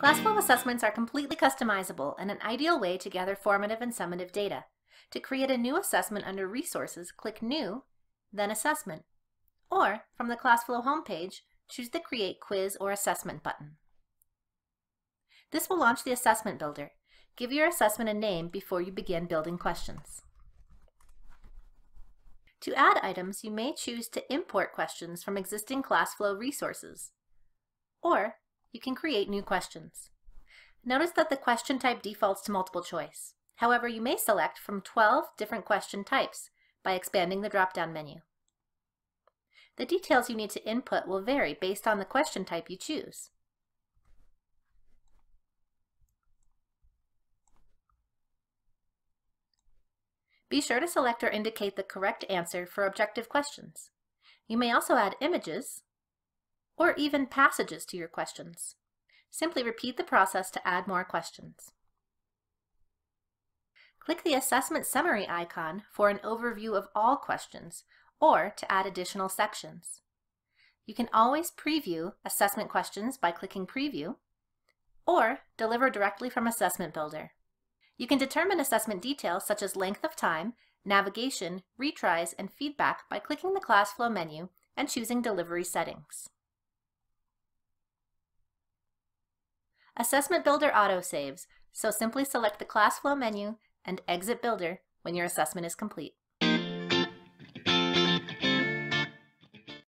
ClassFlow assessments are completely customizable and an ideal way to gather formative and summative data. To create a new assessment under Resources, click New, then Assessment. Or, from the ClassFlow homepage, choose the Create Quiz or Assessment button. This will launch the Assessment Builder. Give your assessment a name before you begin building questions. To add items, you may choose to import questions from existing ClassFlow resources. Or, you can create new questions. Notice that the question type defaults to multiple choice. However, you may select from 12 different question types by expanding the drop-down menu. The details you need to input will vary based on the question type you choose. Be sure to select or indicate the correct answer for objective questions. You may also add images, or even passages to your questions. Simply repeat the process to add more questions. Click the Assessment Summary icon for an overview of all questions or to add additional sections. You can always preview assessment questions by clicking Preview or deliver directly from Assessment Builder. You can determine assessment details such as length of time, navigation, retries, and feedback by clicking the ClassFlow menu and choosing Delivery Settings. Assessment Builder autosaves, so simply select the ClassFlow menu and Exit Builder when your assessment is complete.